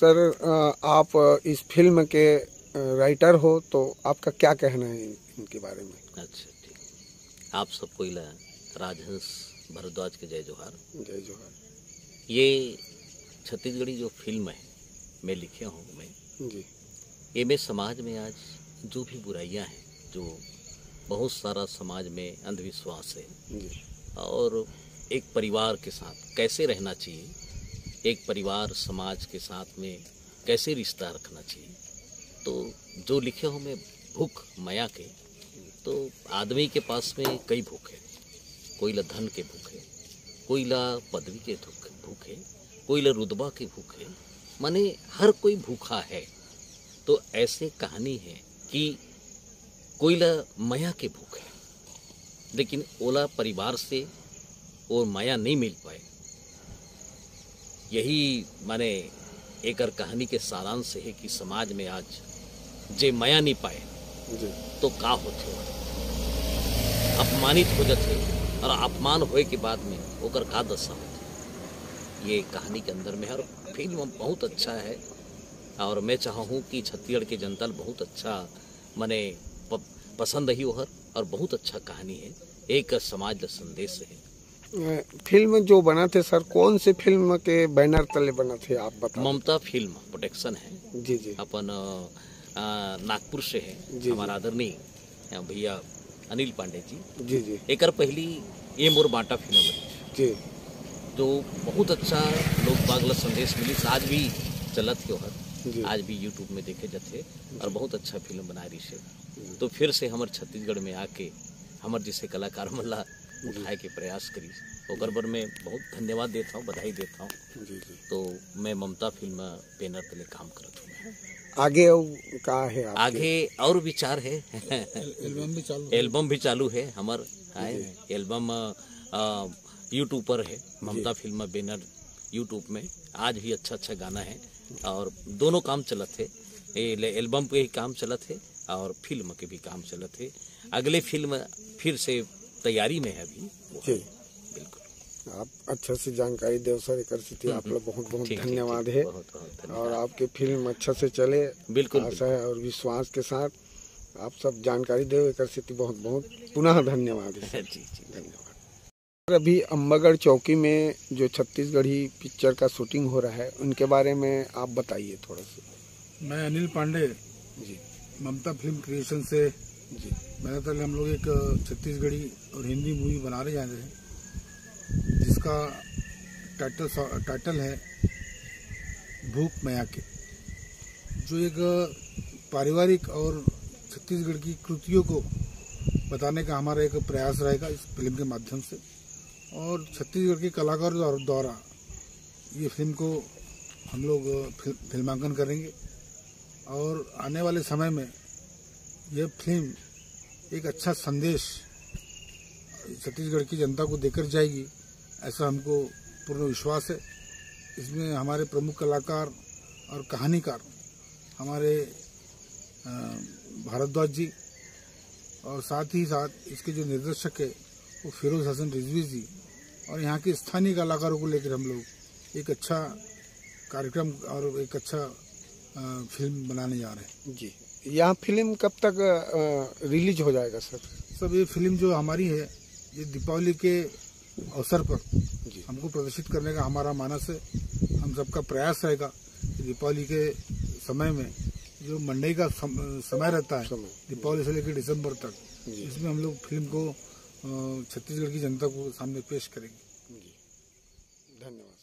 Sir आप इस film के राइटर हो तो आपका क्या कहना है इनके बारे में? अच्छा ठीक। आप सबको राजहंस भरद्वाज के जय जोहार। जय जोहार। ये छत्तीसगढ़ी जो फ़िल्म है मैं लिखे हूँ मैं जी। ये में समाज में आज जो भी बुराइयाँ हैं जो बहुत सारा समाज में अंधविश्वास है जी। और एक परिवार के साथ कैसे रहना चाहिए एक परिवार समाज के साथ में कैसे रिश्ता रखना चाहिए? तो जो लिखे हो मैं भूख, माया के तो आदमी के पास में कई भूख है। कोई ला धन के भूख है कोई ला पदवी के भूख है कोई ला रुतबा के भूख है। माने हर कोई भूखा है। तो ऐसे कहानी है कि कोई ला माया के भूख है। लेकिन ओला परिवार से वो माया नहीं मिल पाए। यही माने एक और कहानी के सारांश है कि समाज में आज जे माया नहीं पाए तो का होते अपमानित हो जाते और अपमान होए के बाद में ओकर का दशा होती ये कहानी के अंदर में है और फ़िल्म बहुत अच्छा है। और मैं चाहूँ कि छत्तीसगढ़ की जनता बहुत अच्छा मने पसंद ही ओहर और बहुत अच्छा कहानी है। एक समाज ला संदेश है। फ़िल्म जो बना थे सर कौन से फ़िल्म के बैनर तले बना थे आप बता ममता फ़िल्म प्रोडक्शन है। जी जी। अपन नागपुर से है। जी। हमारा आदरणीय भैया अनिल पांडे जी। जी जी। एकर पहली ये मोर बाटा फ़िल्म बनी। जी। तो बहुत अच्छा लोग बागला संदेश मिली। आज भी चलत के जी। ओहर आज भी यूट्यूब में देखे जाते और बहुत अच्छा फ़िल्म बना रही से तो फिर से हमर छत्तीसगढ़ में आके हमर जैसे कलाकार मन ला उठाए के प्रयास करी। ओकर बर मैं बहुत धन्यवाद देता हूँ बधाई देता हूँ। जी जी। तो मैं ममता फ़िल्म बैनर तले काम करत हूँ। आगे का है आपके? आगे और विचार है। एल्बम भी चालू एल्बम भी चालू है हमार एल्बम यूट्यूब पर है ममता फ़िल्म बैनर यूट्यूब में। आज भी अच्छा अच्छा गाना है और दोनों काम चलत है। एल्बम पे ही काम चलत है और फ़िल्म के भी काम चलत है। अगले फ़िल्म फिर से तैयारी में है अभी जी। बिल्कुल। आप अच्छा से जानकारी दे सर एक स्थिति आप लोग बहुत बहुत धन्यवाद है। और आपके फ़िल्म अच्छा से चले। बिल्कुल, आशा है और विश्वास के साथ आप सब जानकारी दे एक स्थिति बहुत बहुत पुनः धन्यवाद है जी जी। धन्यवाद। सर, अभी अम्बागढ़ चौकी में जो छत्तीसगढ़ी पिक्चर का शूटिंग हो रहा है उनके बारे में आप बताइए थोड़ा सा। मैं अनिल पांडे जी। ममता फ़िल्म क्रिएशन से। जी। पहले हम लोग एक छत्तीसगढ़ी और हिंदी मूवी बना रहे जा रहे हैं जिसका टाइटल टाइटल है भूख मया के। जो एक पारिवारिक और छत्तीसगढ़ की कृतियों को बताने का हमारा एक प्रयास रहेगा इस फ़िल्म के माध्यम से। और छत्तीसगढ़ के कलाकारों द्वारा- ये फ़िल्म को हम लोग फिल, फिल्मांकन करेंगे। और आने वाले समय में यह फ़िल्म एक अच्छा संदेश छत्तीसगढ़ की जनता को देकर जाएगी, ऐसा हमको पूर्ण विश्वास है। इसमें हमारे प्रमुख कलाकार और कहानीकार, हमारे भारद्वाज जी और साथ ही साथ इसके जो निर्देशक है, वो फिरोज हसन रिजवी जी और यहाँ के स्थानीय कलाकारों को लेकर हम लोग एक अच्छा कार्यक्रम और एक अच्छा फ़िल्म बनाने जा रहे हैं। जी। यहाँ फ़िल्म कब तक रिलीज़ हो जाएगा सर? सर ये फ़िल्म जो हमारी है ये दीपावली के अवसर पर जी। हमको प्रदर्शित करने का हमारा मानस है। हम सबका प्रयास रहेगा कि दीपावली के समय में जो मंडई का सम, समय रहता है दीपावली से लेकर दिसंबर तक इसमें हम लोग फ़िल्म को छत्तीसगढ़ की जनता को सामने पेश करेंगे। धन्यवाद।